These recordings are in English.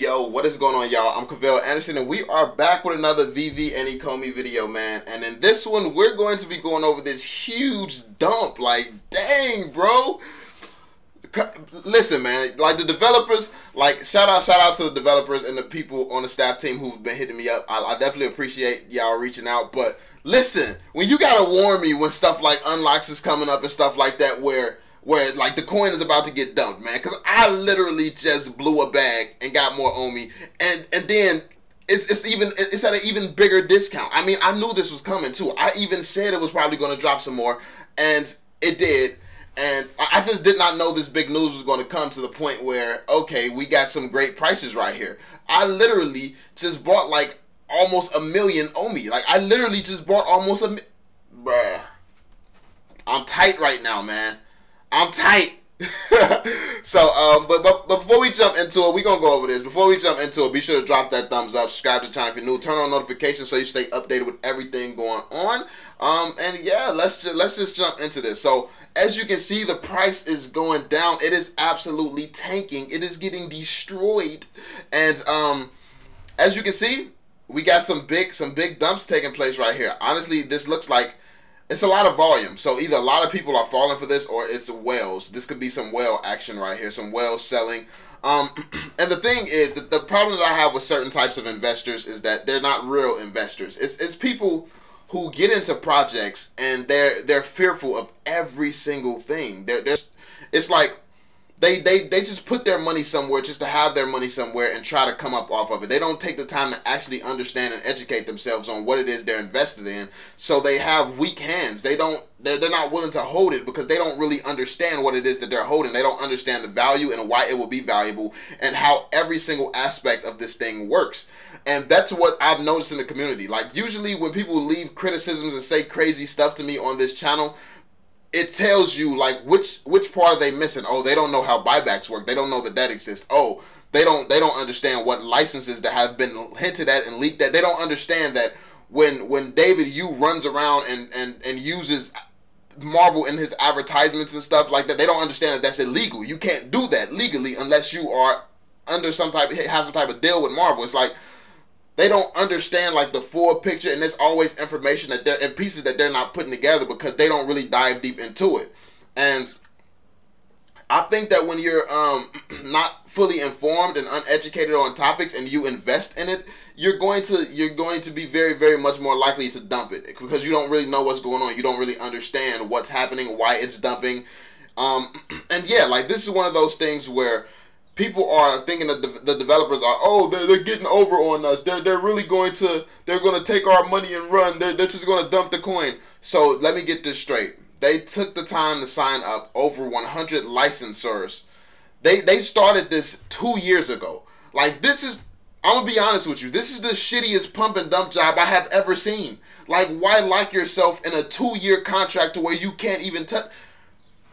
Yo, what is going on, y'all? I'm Cavell Anderson, and we are back with another VeVe and Ecomi video, man. And in this one, we're going to be going over this huge dump. Like, dang, bro. Listen, man. Like the developers, like shout out, shout out to the developers and the people on the staff team who've been hitting me up. I, I definitely appreciate y'all reaching out. But listen, when you gotta warn me when stuff like unlocks is coming up and stuff like that, where where like the coin is about to get dumped, man. Because I literally just blew a bag and got more on me, and and then it's, it's even it's at an even bigger discount. I mean, I knew this was coming too. I even said it was probably going to drop some more, and it did. And I just did not know this big news was going to come to the point where okay, we got some great prices right here. I literally just bought like almost a million Omi. Like I literally just bought almost a. Bruh. I'm tight right now, man. I'm tight. so, um, but, but but before we jump into it, we're gonna go over this. Before we jump into it, be sure to drop that thumbs up, subscribe to the channel if you're new, turn on notifications so you stay updated with everything going on. Um, and yeah, let's just let's just jump into this. So, as you can see, the price is going down. It is absolutely tanking. It is getting destroyed. And um, as you can see, we got some big some big dumps taking place right here. Honestly, this looks like it's a lot of volume. So either a lot of people are falling for this or it's whales. This could be some whale action right here, some whale selling. Um, and the thing is that the problem that I have with certain types of investors is that they're not real investors. It's, it's people who get into projects and they're they're fearful of every single thing. They're, they're it's like they, they they just put their money somewhere just to have their money somewhere and try to come up off of it. They don't take the time to actually understand and educate themselves on what it is they're invested in. So they have weak hands. They don't they're, they're not willing to hold it because they don't really understand what it is that they're holding. They don't understand the value and why it will be valuable and how every single aspect of this thing works. And that's what I've noticed in the community. Like usually when people leave criticisms and say crazy stuff to me on this channel, it tells you like which which part are they missing? Oh they don't know how buybacks work. They don't know that that exists. Oh they don't they don't understand what licenses that have been hinted at and leaked that they don't understand that when when david yu runs around and and and uses marvel in his advertisements and stuff like that they don't understand that that's illegal. You can't do that legally unless you are under some type have some type of deal with marvel. It's like they don't understand like the full picture and there's always information that they're and pieces that they're not putting together because they don't really dive deep into it. And i think that when you're um not fully informed and uneducated on topics and you invest in it you're going to you're going to be very very much more likely to dump it because you don't really know what's going on. You don't really understand what's happening why it's dumping. Um and yeah like this is one of those things where people are thinking that the, the developers are oh they're, they're getting over on us. They're they're really going to they're going to take our money and run. They're, they're just going to dump the coin. So let me get this straight. They took the time to sign up over 100 licensors. They they started this two years ago. Like this is i'm gonna be honest with you. This is the shittiest pump and dump job i have ever seen. Like why lock yourself in a two year contract to where you can't even touch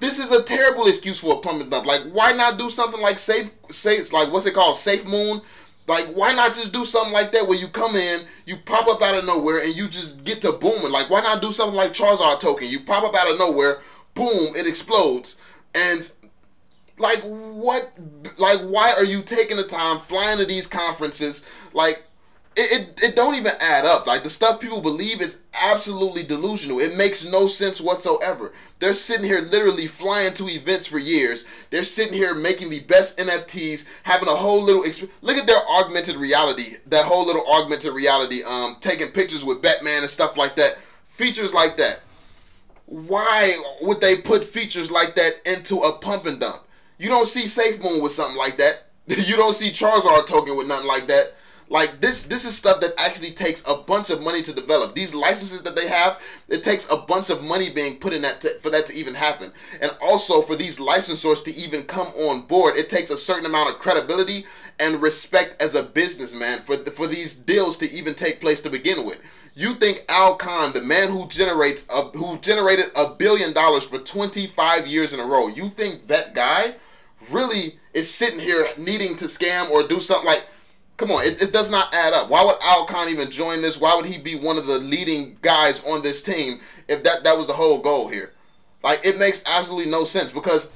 this is a terrible excuse for a pump and dump. Like, why not do something like safe, safe, like what's it called, Safe Moon? Like, why not just do something like that where you come in, you pop up out of nowhere, and you just get to booming? Like, why not do something like Charizard token? You pop up out of nowhere, boom, it explodes, and like what? Like, why are you taking the time flying to these conferences? Like, it, it, it don't even add up. Like the stuff people believe is absolutely delusional. It makes no sense whatsoever. They're sitting here literally flying to events for years. They're sitting here making the best NFTs, having a whole little look at their augmented reality. That whole little augmented reality, um, taking pictures with Batman and stuff like that. Features like that. Why would they put features like that into a pump and dump? You don't see Safe Moon with something like that. You don't see Charizard token with nothing like that. Like this, this is stuff that actually takes a bunch of money to develop. These licenses that they have, it takes a bunch of money being put in that to, for that to even happen. And also for these licensors to even come on board, it takes a certain amount of credibility and respect as a businessman for for these deals to even take place to begin with. You think Al Kahn, the man who generates a, who generated a billion dollars for 25 years in a row, you think that guy really is sitting here needing to scam or do something like Come on, it, it, does not add up. Why would Al Kahn even join this? Why would he be one of the leading guys on this team if that, that was the whole goal here? Like, it makes absolutely no sense because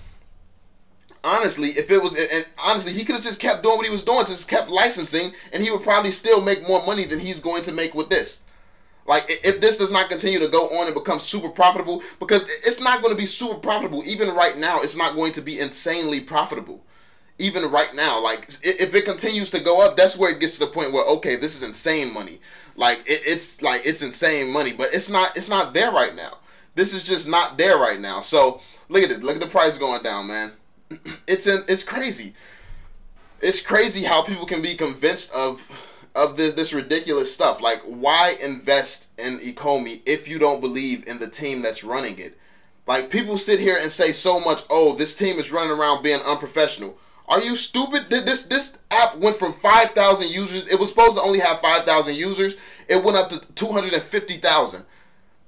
honestly, if it was, and honestly, he could have just kept doing what he was doing, just kept licensing, and he would probably still make more money than he's going to make with this. Like, if this does not continue to go on and become super profitable, because it's not going to be super profitable. Even right now, it's not going to be insanely profitable. Even right now, like, if it continues to go up, that's where it gets to the point where, okay, this is insane money. Like, it, it's like, it's insane money, but it's not, it's not there right now. This is just not there right now. So, look at it. Look at the price going down, man. It's in, it's crazy. It's crazy how people can be convinced of of this this ridiculous stuff. Like, why invest in Ecomi if you don't believe in the team that's running it? Like, people sit here and say so much. Oh, this team is running around being unprofessional. Are you stupid? This this app went from five thousand users. It was supposed to only have five thousand users. It went up to two hundred and fifty thousand.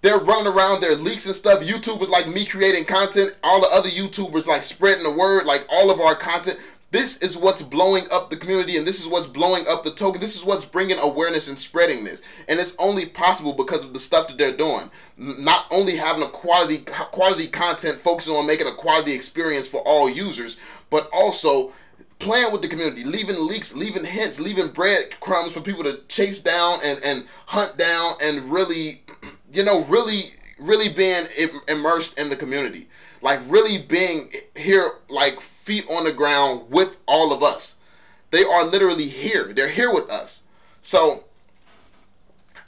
They're running around their leaks and stuff. YouTubers like me creating content. All the other YouTubers like spreading the word. Like all of our content. This is what's blowing up the community and this is what's blowing up the token. This is what's bringing awareness and spreading this. And it's only possible because of the stuff that they're doing. Not only having a quality quality content focusing on making a quality experience for all users, but also playing with the community, leaving leaks, leaving hints, leaving breadcrumbs for people to chase down and, and hunt down and really, you know, really, really being immersed in the community. Like really being here, like feet on the ground with all of us. They are literally here. They're here with us. So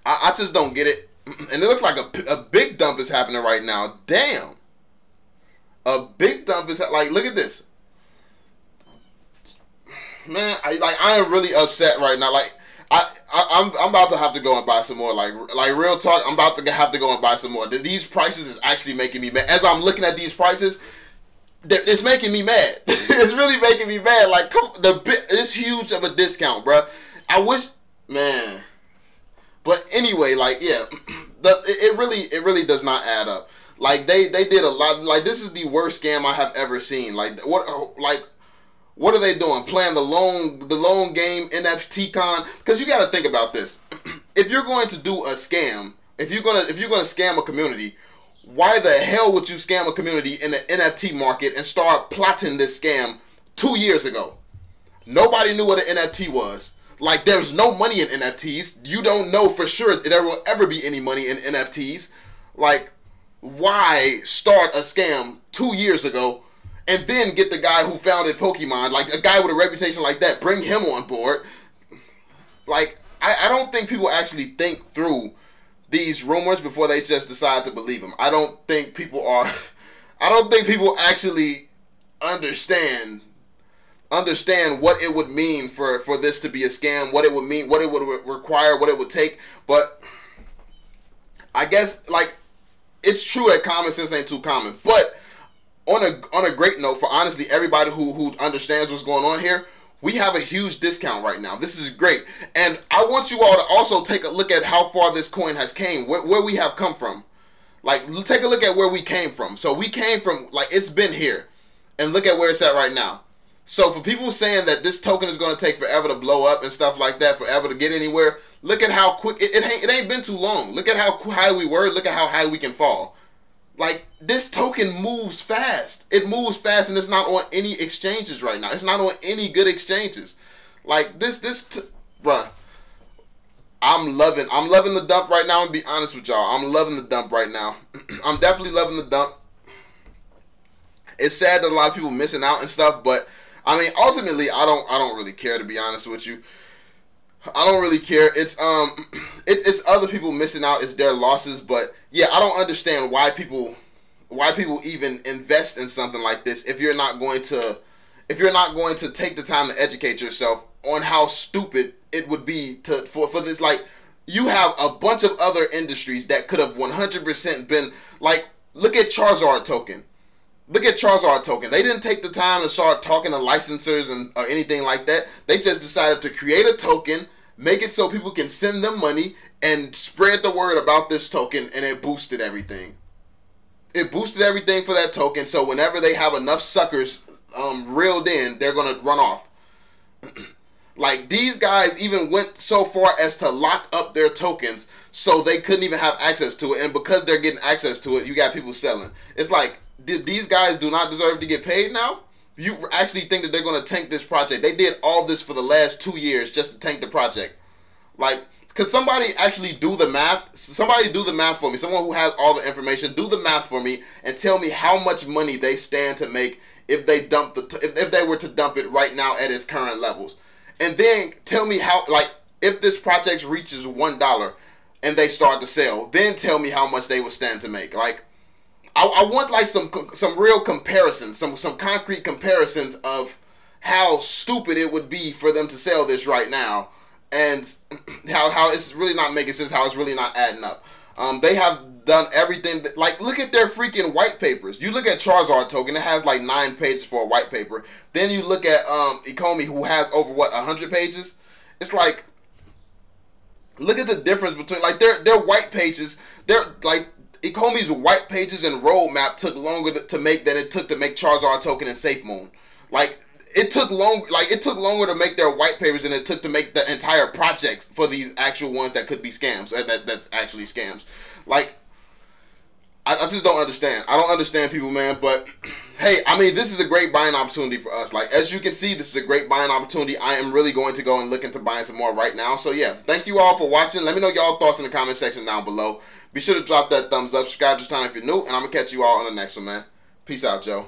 I, I just don't get it. And it looks like a, a big dump is happening right now. Damn. A big dump is like look at this. Man, I like I am really upset right now. Like I, I am I'm, I'm about to have to go and buy some more. Like like real talk, I'm about to have to go and buy some more. These prices is actually making me mad. As I'm looking at these prices, it's making me mad. it's really making me mad. Like, come, the it's huge of a discount, bro. I wish, man. But anyway, like, yeah, the it, it really it really does not add up. Like they they did a lot. Like this is the worst scam I have ever seen. Like what oh, like what are they doing? Playing the long the long game NFT con? Because you got to think about this. if you're going to do a scam, if you're gonna if you're gonna scam a community, why the hell would you scam a community in the NFT market and start plotting this scam two years ago? Nobody knew what an NFT was. Like, there's no money in NFTs. You don't know for sure there will ever be any money in NFTs. Like, why start a scam two years ago and then get the guy who founded Pokemon, like a guy with a reputation like that, bring him on board? Like, I, I don't think people actually think through these rumors before they just decide to believe them. I don't think people are. I don't think people actually understand understand what it would mean for for this to be a scam, what it would mean, what it would re- require, what it would take. But I guess like it's true that common sense ain't too common. But on a on a great note, for honestly everybody who who understands what's going on here, we have a huge discount right now. This is great. And I want you all to also take a look at how far this coin has came, where, where we have come from. Like, take a look at where we came from. So we came from, like, it's been here. And look at where it's at right now. So for people saying that this token is going to take forever to blow up and stuff like that, forever to get anywhere, look at how quick, it, it, ain't, it ain't been too long. Look at how high we were. Look at how high we can fall. Like this token moves fast. It moves fast, and it's not on any exchanges right now. It's not on any good exchanges. Like this, this, t- bruh. I'm loving. I'm loving the dump right now. And be honest with y'all, I'm loving the dump right now. I'm definitely loving the dump. It's sad that a lot of people missing out and stuff, but I mean, ultimately, I don't. I don't really care to be honest with you. I don't really care. It's um, it, it's other people missing out. It's their losses, but yeah, I don't understand why people why people even invest in something like this if you're not going to if you're not going to take the time to educate yourself on how stupid it would be to for, for this like you have a bunch of other industries that could have 100% been like look at Charizard token look at Charizard token. They didn't take the time to start talking to licensors and or anything like that. They just decided to create a token make it so people can send them money and spread the word about this token and it boosted everything. It boosted everything for that token so whenever they have enough suckers um, reeled in they're gonna run off. Like these guys even went so far as to lock up their tokens so they couldn't even have access to it and because they're getting access to it you got people selling. It's like these guys do not deserve to get paid now you actually think that they're going to tank this project? They did all this for the last two years just to tank the project. Like, could somebody actually do the math? Somebody do the math for me. Someone who has all the information, do the math for me and tell me how much money they stand to make if they dump the if, if they were to dump it right now at its current levels. And then tell me how like if this project reaches one dollar and they start to sell, then tell me how much they would stand to make. Like I, I want like some some real comparisons, some some concrete comparisons of how stupid it would be for them to sell this right now, and how how it's really not making sense, how it's really not adding up. Um, they have done everything. That, like, look at their freaking white papers. You look at Charizard token; it has like nine pages for a white paper. Then you look at um Ecomi, who has over what hundred pages. It's like, look at the difference between like their their white pages. They're like Ecomi's white pages and roadmap took longer to make than it took to make Charizard token and Safe Moon. Like it took long, like it took longer to make their white papers than it took to make the entire projects for these actual ones that could be scams. Uh, that that's actually scams. Like I, I just don't understand. I don't understand people, man. But hey, I mean, this is a great buying opportunity for us. Like as you can see, this is a great buying opportunity. I am really going to go and look into buying some more right now. So yeah, thank you all for watching. Let me know y'all thoughts in the comment section down below. Be sure to drop that thumbs up, subscribe to the channel if you're new, and I'm gonna catch you all on the next one, man. Peace out, Joe.